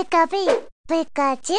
Pika Pikachu?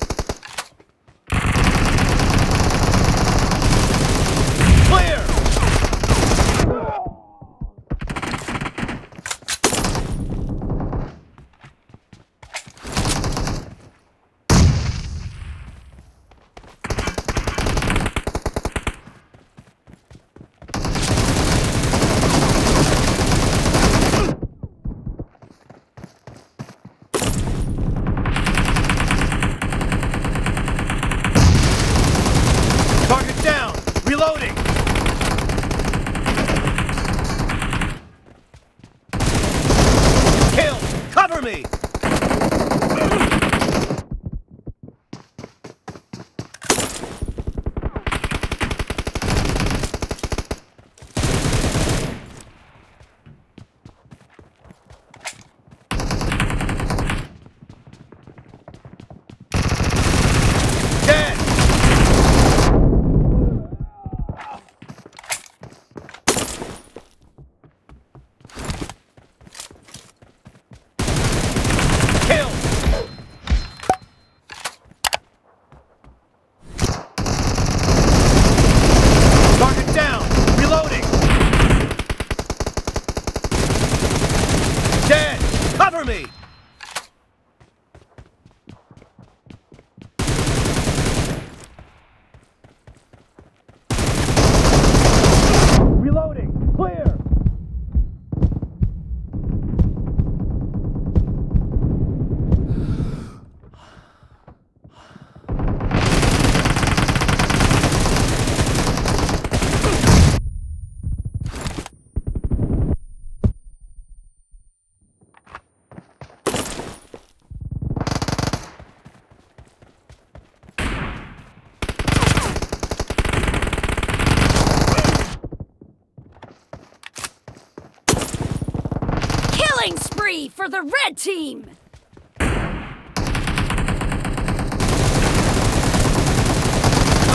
For the red team!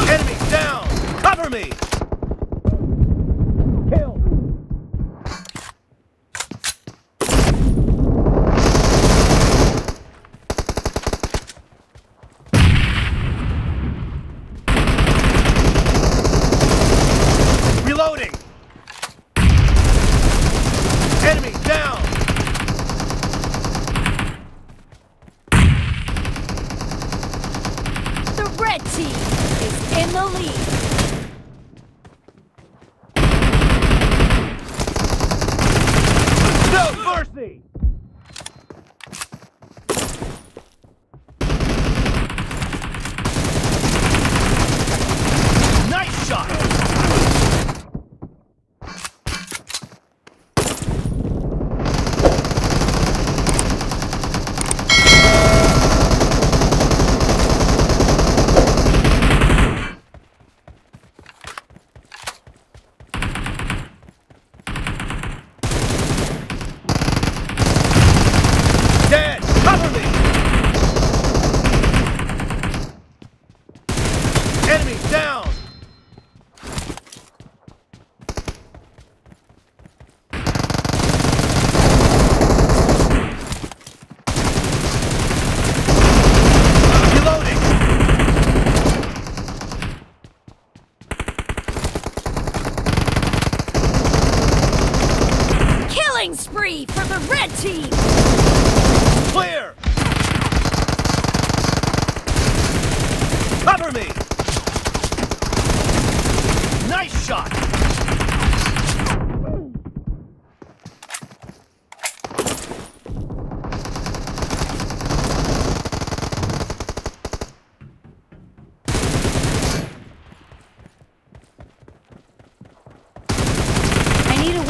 Enemy down! Cover me!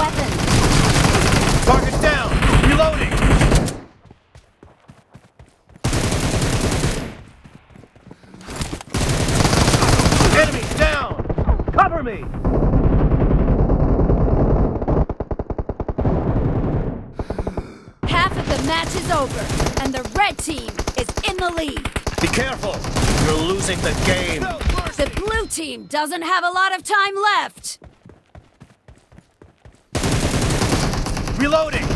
Weapon. Target down! Reloading! Enemy down! Cover me! Half of the match is over, and the red team is in the lead. Be careful! You're losing the game! The blue team doesn't have a lot of time left. Reloading!